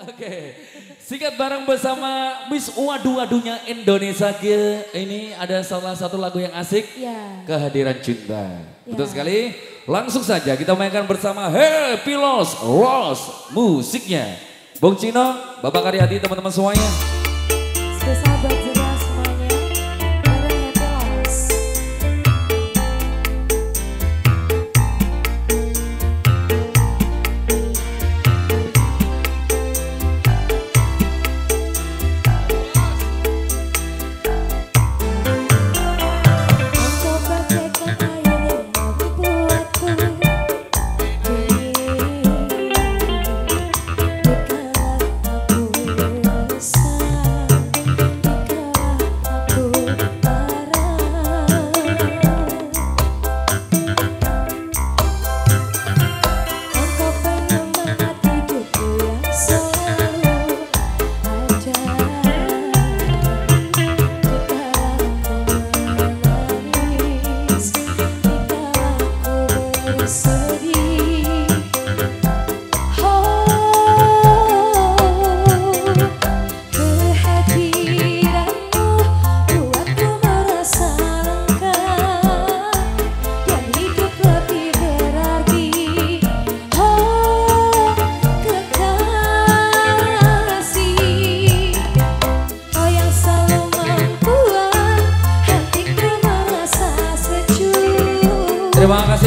Oke, sikat bareng bersama Miss Wadu-Wadunya Indonesia Ge. Ini ada salah satu lagu yang asik, Ya. Kehadiran Cinta. Ya. Betul sekali, langsung saja kita mainkan bersama Happy Loss, Loss musiknya. Bung Cino, Bapak Karyadi, teman-teman semuanya.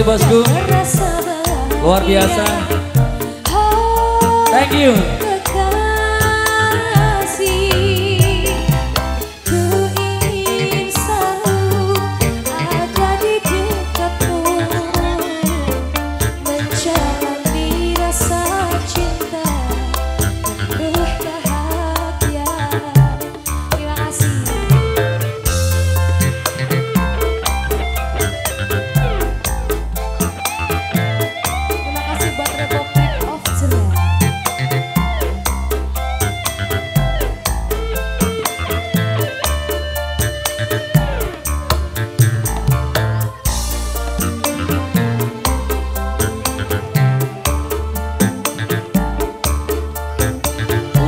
Kasih bosku, luar biasa. Thank you.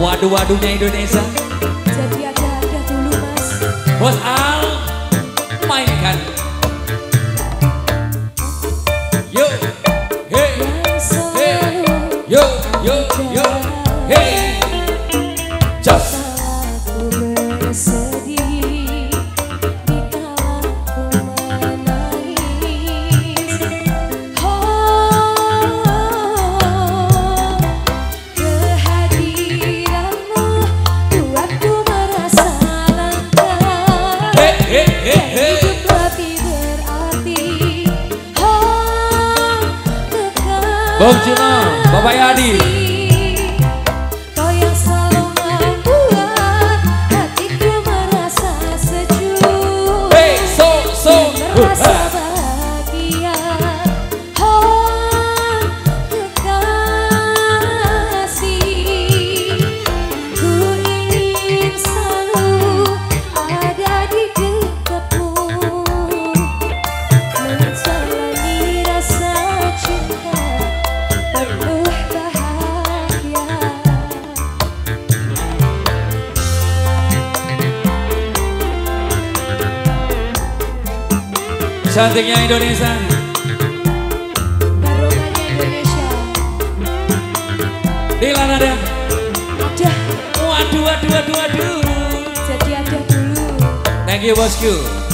Waduh-waduhnya Indonesia. Jadi ada-ada dulu mas Bos Al, mainkan. Bang Cino, Bapak Yadi. Cantiknya Indonesia. Barokahnya Indonesia ada. Ada, Waduh, waduh, waduh, waduh. jadi ada dulu Thank you bosku.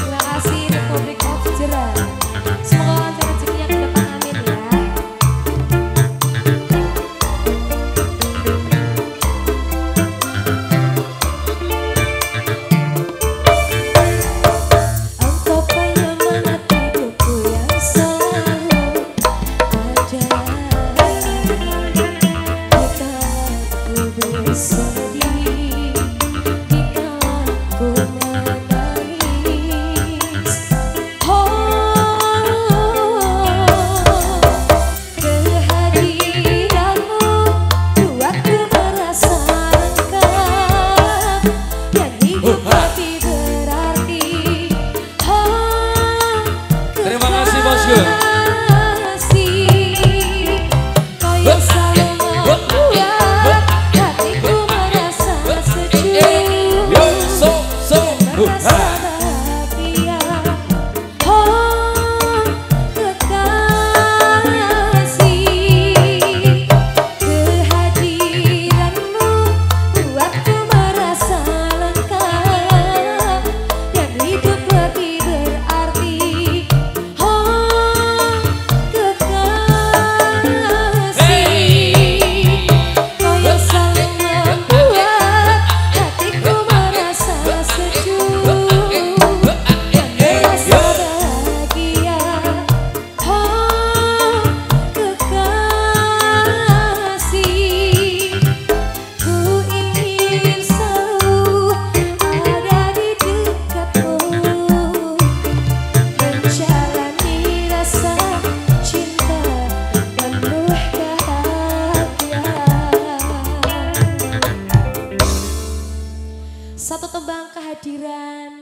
Kehadiran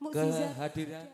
Mukjizat. Kehadiran